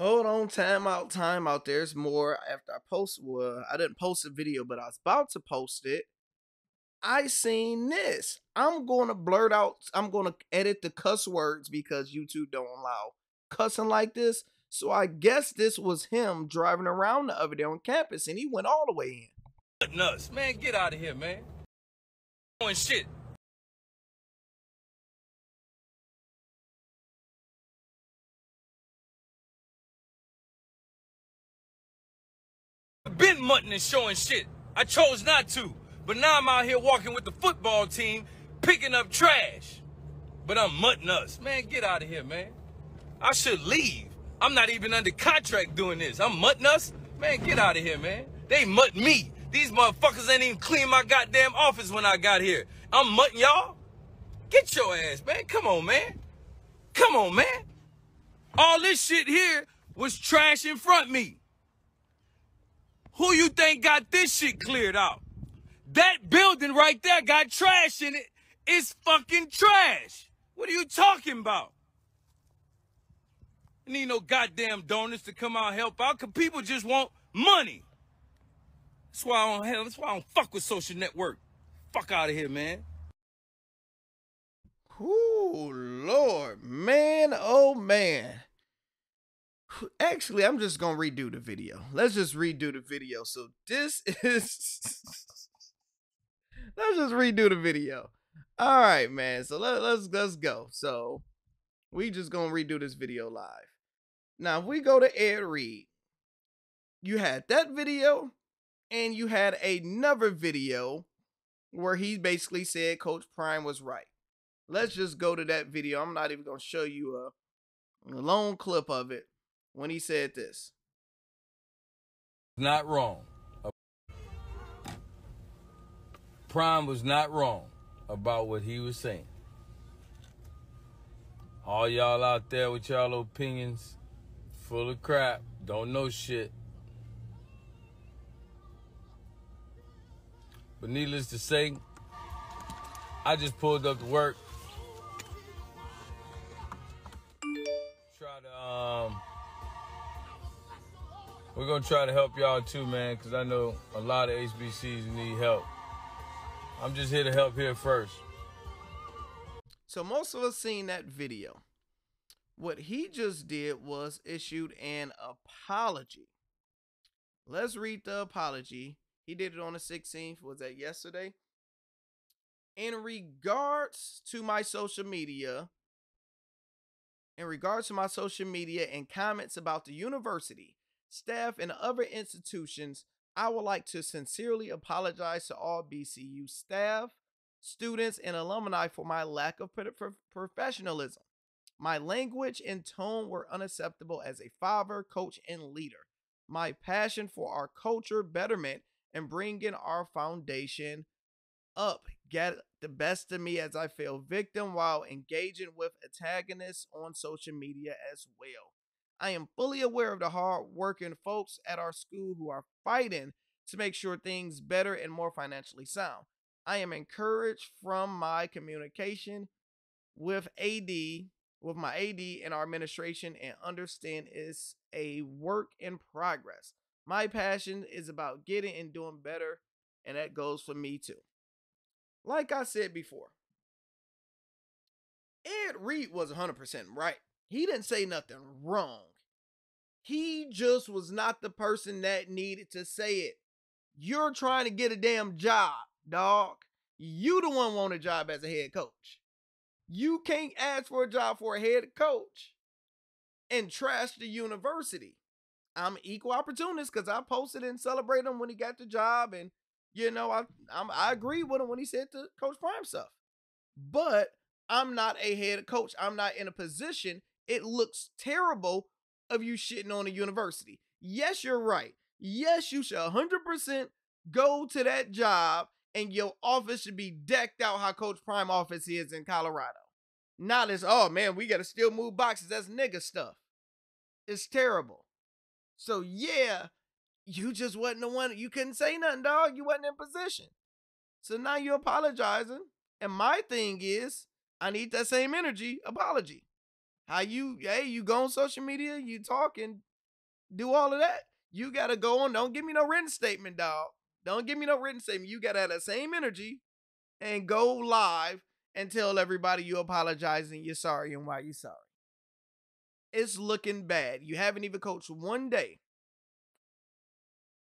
Hold on, time out, time out. There's more. After I post, well, I didn't post a video, but I was about to post it. I seen this. I'm gonna blurt out. I'm gonna edit the cuss words because YouTube don't allow cussing like this. So I guess this was him driving around the other day on campus, and he went all the way in. Nuts, man, get out of here, man. Doing shit. Been mutton and showing shit. I chose not to, but now I'm out here walking with the football team, picking up trash. But I'm mutting us, man. Get out of here, man. I should leave. I'm not even under contract doing this. I'm mutting us, man. Get out of here, man. They mutt me. These motherfuckers ain't even clean my goddamn office when I got here. I'm mutting y'all. Get your ass, man. Come on, man. Come on, man. All this shit here was trash in front me. Who you think got this shit cleared out? That building right there got trash in it. It's fucking trash. What are you talking about? Need no goddamn donors to come out and help out, cause people just want money. That's why I don't have, that's why I don't fuck with social network. Fuck out of here, man. Ooh, Lord, man, oh man. Actually, I'm just gonna redo the video. Let's just redo the video. So this is let's just redo the video. All right, man. So let, let's let's go. So we just gonna redo this video live. Now, if we go to Ed Reed, you had that video, and you had another video where he basically said Coach Prime was right. Let's just go to that video. I'm not even gonna show you a, a long clip of it when he said this. Not wrong. Prime was not wrong about what he was saying. All y'all out there with y'all opinions, full of crap, don't know shit. But needless to say, I just pulled up to work. We're gonna try to help y'all too, man, because I know a lot of HBCs need help. I'm just here to help here first. So most of us seen that video. What he just did was issued an apology. Let's read the apology. He did it on the 16th. Was that yesterday? In regards to my social media, in regards to my social media and comments about the university, staff, and other institutions, I would like to sincerely apologize to all BCU staff, students, and alumni for my lack of professionalism. My language and tone were unacceptable as a father, coach, and leader. My passion for our culture betterment and bringing our foundation up get the best of me as I feel victim while engaging with antagonists on social media as well. I am fully aware of the hard working folks at our school who are fighting to make sure things better and more financially sound. I am encouraged from my communication with AD with my AD and our administration and understand it's a work in progress. My passion is about getting and doing better, and that goes for me too. Like I said before, Ed Reed was 100% right. He didn't say nothing wrong. He just was not the person that needed to say it. You're trying to get a damn job, dog. You the one want a job as a head coach. You can't ask for a job for a head coach and trash the university. I'm equal opportunist because I posted and celebrated him when he got the job, and you know I I'm, I agree with him when he said to Coach Prime stuff. But I'm not a head coach. I'm not in a position. It looks terrible of you shitting on a university. Yes, you're right. Yes, you should 100% go to that job and your office should be decked out how Coach Prime office is in Colorado. Not as, oh man, we gotta still move boxes. That's nigga stuff. It's terrible. So yeah, you just wasn't the one. You couldn't say nothing, dog. You wasn't in position. So now you're apologizing. And my thing is, I need that same energy apology. How you, hey, you go on social media, you talk and do all of that. You gotta go on. Don't give me no written statement, dog. Don't give me no written statement. You gotta have that same energy and go live and tell everybody you apologize and you're sorry and why you're sorry. It's looking bad. You haven't even coached one day.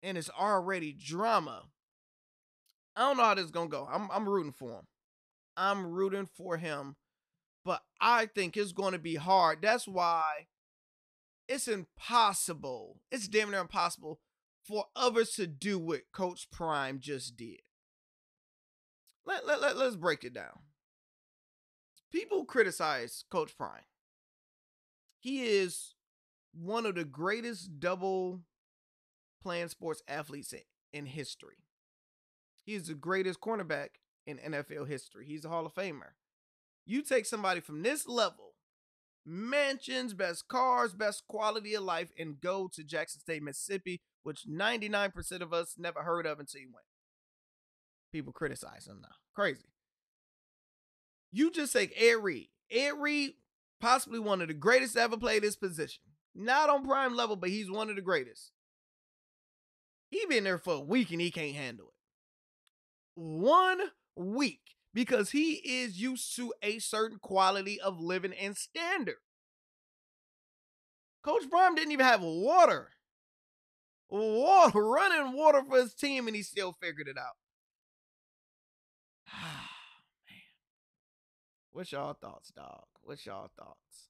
And it's already drama. I don't know how this is gonna go. I'm I'm rooting for him. I'm rooting for him. But I think it's going to be hard. That's why it's impossible. It's damn near impossible for others to do what Coach Prime just did. Let, let, let, let's break it down. People criticize Coach Prime. He is one of the greatest double playing sports athletes in in history. He is the greatest cornerback in NFL history. He's a Hall of Famer. You take somebody from this level, mansions, best cars, best quality of life, and go to Jackson State, Mississippi, which 99% of us never heard of until you went. People criticize him now. Crazy. You just take Ed Reed. Ed Reed, possibly one of the greatest to ever play this position. Not on prime level, but he's one of the greatest. He been there for a week and he can't handle it. One week because he is used to a certain quality of living and standard. Coach Prime didn't even have water. Water, running water for his team, and he still figured it out. Man. What's y'all thoughts, dog? What's y'all thoughts?